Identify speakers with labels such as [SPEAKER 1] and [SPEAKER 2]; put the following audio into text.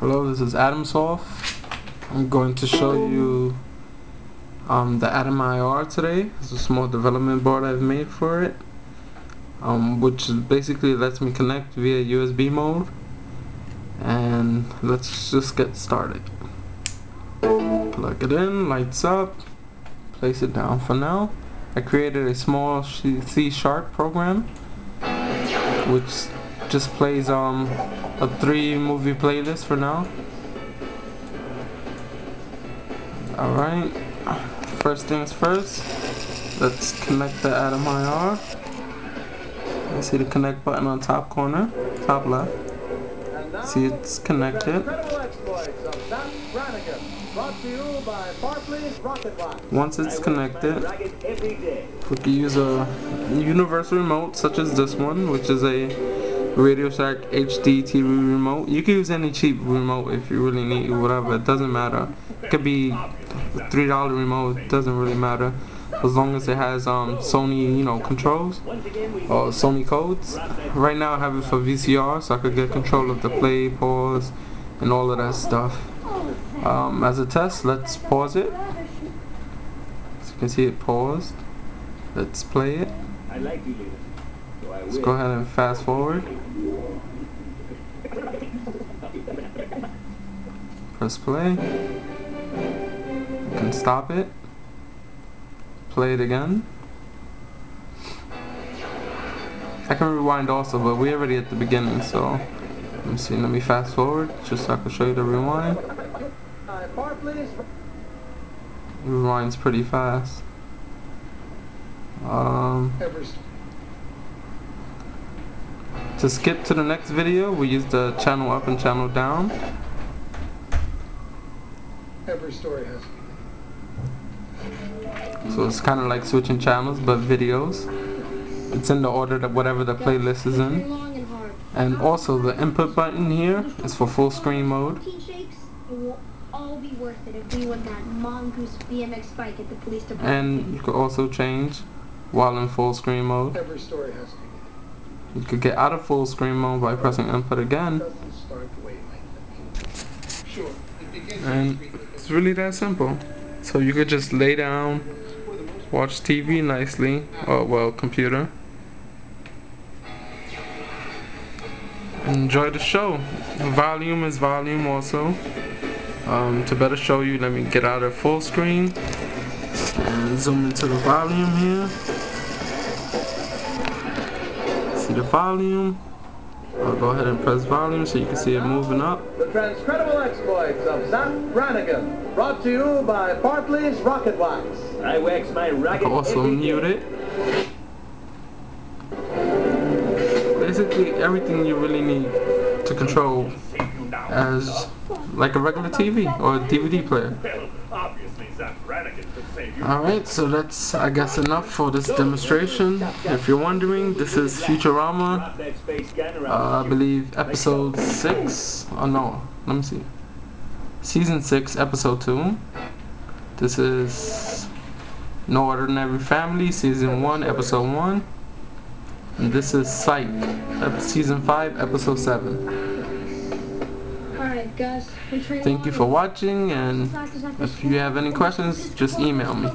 [SPEAKER 1] Hello, this is Atomsoft. I'm going to show you um, the AtomIR today. It's a small development board I've made for it, um, which basically lets me connect via USB mode. And let's just get started. Plug it in, lights up, place it down for now. I created a small C Sharp program, which just plays um, a three movie playlist for now. Alright, first things first, let's connect the AtomIR. You see the connect button on top corner, top left. See it's connected. Once it's connected, we can use a universal remote such as this one, which is a Radio Shack HD TV remote. You can use any cheap remote if you really need whatever. It doesn't matter. It could be three dollar remote. It doesn't really matter as long as it has um, Sony, you know, controls or Sony codes. Right now I have it for VCR, so I could get control of the play, pause, and all of that stuff. Um, as a test, let's pause it. As you can see, it paused. Let's play it. Let's go ahead and fast forward. Press play. You can stop it. Play it again. I can rewind also, but we're already at the beginning, so let me see. Let me fast forward just so I can show you the rewind. rewind's pretty fast. Um, to skip to the next video, we use the channel up and channel down.
[SPEAKER 2] Every story has
[SPEAKER 1] So it's kind of like switching channels, but videos. It's in the order that whatever the playlist is in. And also the input button here is for full screen mode. And you can also change while in full screen mode. You could get out of full screen mode by pressing input again. And it's really that simple. So you could just lay down, watch TV nicely, or well, computer. Enjoy the show. Volume is volume also. Um, to better show you, let me get out of full screen and zoom into the volume here the volume. I'll go ahead and press volume so you can see it moving up.
[SPEAKER 3] The transcredible exploits of Zapp Brannigan, brought to you by Bartley's Rocket Wax. I wax my rocket.
[SPEAKER 1] I can also mute it. Basically everything you really need to control as like a regular TV or a DVD player. Alright, so that's, I guess, enough for this demonstration. If you're wondering, this is Futurama, uh, I believe episode 6, oh no, let me see, season 6, episode 2. This is No Ordinary Family, season 1, episode 1. And this is Psych, season 5, episode 7
[SPEAKER 4] guys.
[SPEAKER 1] Thank you for watching, and if you have any questions, just email me.